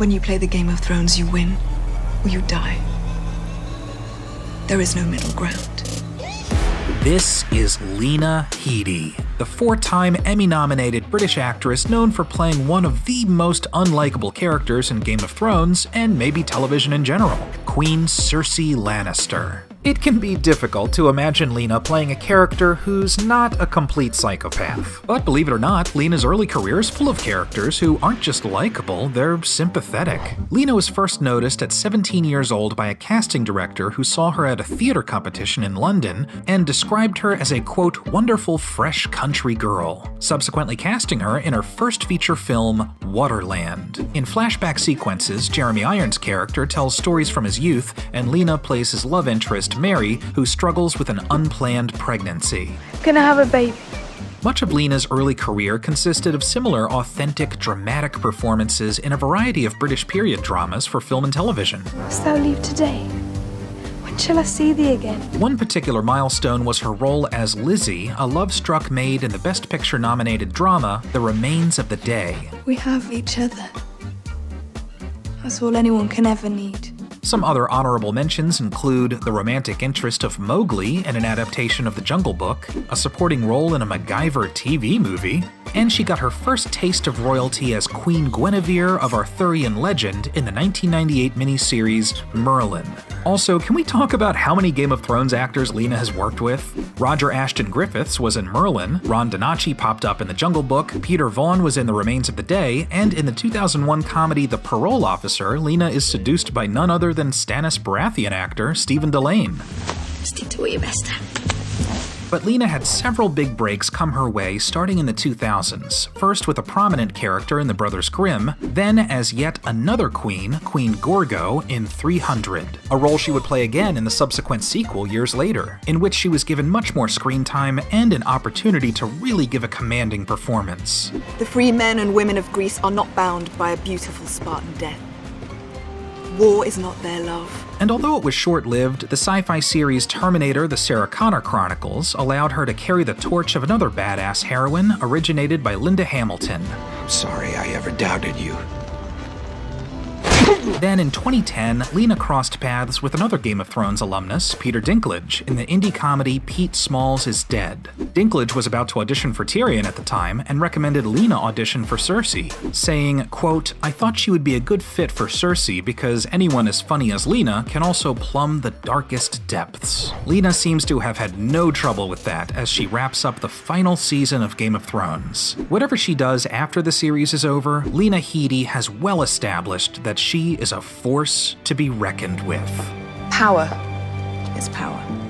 When you play the Game of Thrones, you win or you die. There is no middle ground. This is Lena Headey, the four time Emmy nominated British actress known for playing one of the most unlikable characters in Game of Thrones and maybe television in general Queen Cersei Lannister. It can be difficult to imagine Lena playing a character who's not a complete psychopath. But believe it or not, Lena's early career is full of characters who aren't just likable, they're sympathetic. Lena was first noticed at 17 years old by a casting director who saw her at a theater competition in London and described her as a quote, wonderful fresh country girl, subsequently casting her in her first feature film, Waterland. In flashback sequences, Jeremy Irons' character tells stories from his youth, and Lena plays his love interest Mary, who struggles with an unplanned pregnancy. Gonna have a baby. Much of Lena's early career consisted of similar authentic, dramatic performances in a variety of British period dramas for film and television. Must thou leave today? When shall I see thee again? One particular milestone was her role as Lizzie, a love struck maid in the Best Picture nominated drama The Remains of the Day. We have each other. That's all anyone can ever need. Some other honorable mentions include the romantic interest of Mowgli in an adaptation of The Jungle Book, a supporting role in a MacGyver TV movie, and she got her first taste of royalty as Queen Guinevere of Arthurian legend in the 1998 miniseries Merlin. Also, can we talk about how many Game of Thrones actors Lena has worked with? Roger Ashton Griffiths was in Merlin, Ron Donachie popped up in The Jungle Book, Peter Vaughan was in The Remains of the Day, and in the 2001 comedy The Parole Officer, Lena is seduced by none other than Stannis Baratheon actor Stephen Dillane. Stick to what you're best at. But Lena had several big breaks come her way starting in the 2000s, first with a prominent character in The Brothers Grimm, then as yet another queen, Queen Gorgo, in 300, a role she would play again in the subsequent sequel years later, in which she was given much more screen time and an opportunity to really give a commanding performance. The free men and women of Greece are not bound by a beautiful Spartan death. War is not their love. And although it was short lived, the sci fi series Terminator The Sarah Connor Chronicles allowed her to carry the torch of another badass heroine originated by Linda Hamilton. I'm sorry I ever doubted you. Then in 2010, Lena crossed paths with another Game of Thrones alumnus, Peter Dinklage, in the indie comedy Pete Smalls is Dead. Dinklage was about to audition for Tyrion at the time and recommended Lena audition for Cersei, saying, quote, I thought she would be a good fit for Cersei because anyone as funny as Lena can also plumb the darkest depths. Lena seems to have had no trouble with that as she wraps up the final season of Game of Thrones. Whatever she does after the series is over, Lena Headey has well established that she is a force to be reckoned with. Power is power.